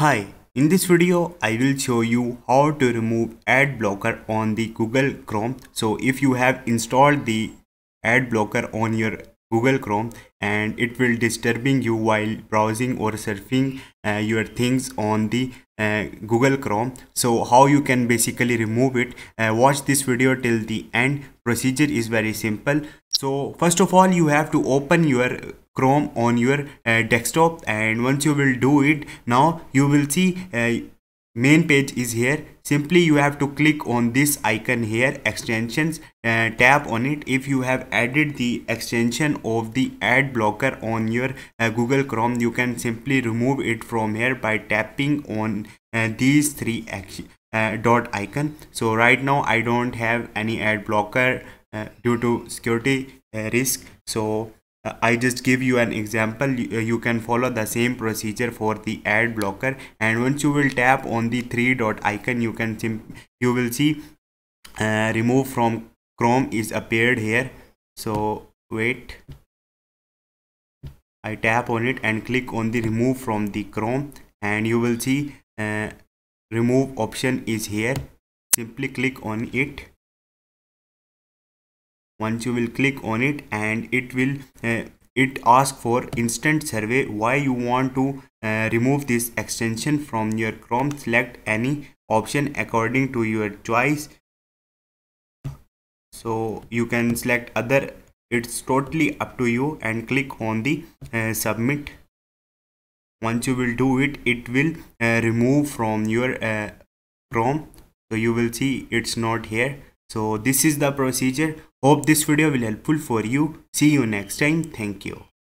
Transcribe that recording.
Hi, in this video I will show you how to remove ad blocker on the Google Chrome. So if you have installed the ad blocker on your Google Chrome and it will disturbing you while browsing or surfing uh, your things on the uh, Google Chrome. So how you can basically remove it. Uh, watch this video till the end. Procedure is very simple. So first of all you have to open your chrome on your uh, desktop and once you will do it now you will see uh, main page is here. Simply you have to click on this icon here extensions uh, tap on it. If you have added the extension of the ad blocker on your uh, google chrome you can simply remove it from here by tapping on uh, these three uh, dot icon. So right now i don't have any ad blocker uh, due to security uh, risk. So I just give you an example. You, uh, can follow the same procedure for the ad blocker. And once you will tap on the three dot icon you can you will see uh, remove from chrome is appeared here. So wait. I tap on it and click on the remove from the chrome. And you will see uh, remove option is here. Simply click on it once you will click on it and it will uh, it ask for instant survey why you want to uh, remove this extension from your chrome. Select any option according to your choice. So you can select other. It's totally up to you and click on the uh, submit. Once you will do it it will uh, remove from your uh, chrome. So you will see it's not here so this is the procedure. Hope this video will helpful for you. See you next time. Thank you